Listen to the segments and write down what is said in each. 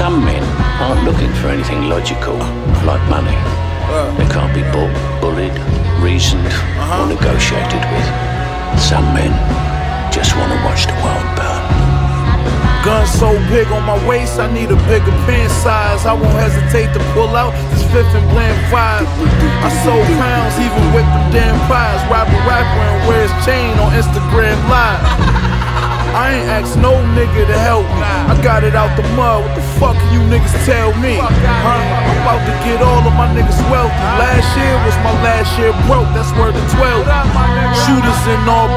aren't looking for anything logical, like money. They can't be bought, bullied, reasoned, or uh-huh. negotiated with. Some men just want to watch the world burn. Gun so big on my waist, I need a bigger pant size. I won't hesitate to pull out this fifth and blend five. I sold pounds, even with them damn pies. Rapper rapper and wears chain on Instagram Live. I ain't asked no nigga to help me. I got it out the mud. What the fuck you niggas tell me? Huh? I'm about to get all of my niggas wealthy. Last year was my last year broke. That's where the 12. Shooters in all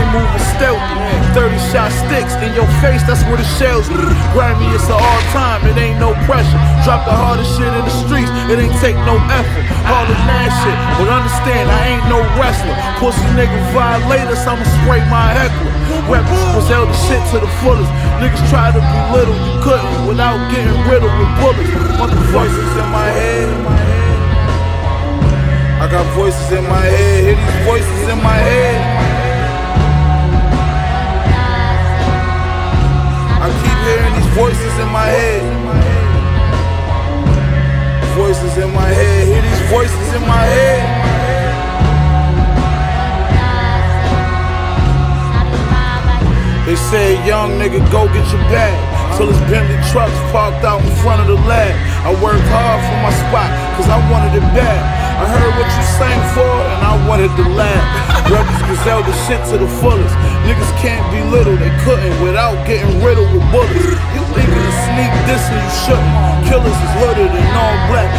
they moving stealthy. 30 shot sticks in your face, that's where the shells be. Grimy, it's a all time, it ain't no pressure. Drop the hardest shit in the streets, it ain't take no effort. All the mad shit, but understand I ain't no wrestler. Pussy nigga violators, I'ma spray my heckler. Weapons was held the shit to the fullest. Niggas try to belittle, you couldn't without getting riddled with bullets. Motherfuckers in my head. I got voices in my head, hear these voices in my head. Say, young nigga, go get your bag. Till his Bentley trucks parked out in front of the lab. I worked hard for my spot, cause I wanted it bad. I heard what you sang for, and I wanted to laugh. Rebels gazelle the shit to the fullest. Niggas can't be little, they couldn't without getting riddled with bullets. You thinking to sneak this and you shouldn't. Killers is hooded and all black,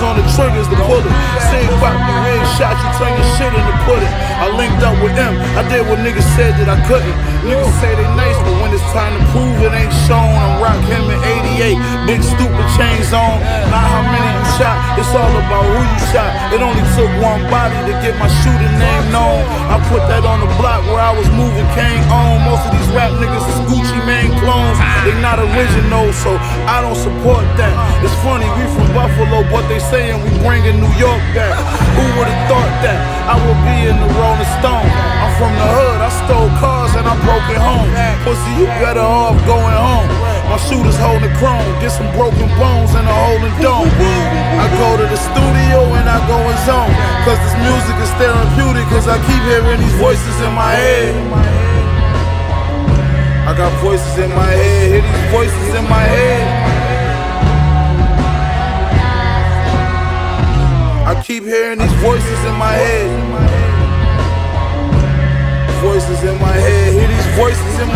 on the triggers to pull it. Same pop the red shot, you turn your shit into pudding. I linked up with them, I did what niggas said that I couldn't. Niggas say they nice, but when it's time to prove it ain't shown. I'm rock him in 88, big stupid chains on. Not how many you shot, it's all about who you shot. It only took one body to get my shooting name known. Put that on the block where I was moving Kane on. Most of these rap niggas is Gucci Mane clones. They not original, so I don't support that. It's funny, we from Buffalo, but they saying we bringing New York back. Who would've thought that I would be in the Rolling Stone? I'm from the hood, I stole cars and I broke it home. Pussy, you better off going home. My shooters holding chrome, get some broken bones and a holding dome. I go to the studio and I go in zone. Cause this music is therapeutic, cause I keep hearing these voices in my head. I got voices in my head, hear these voices in my head. I keep hearing these voices in my head. Voices in my head, hear these voices in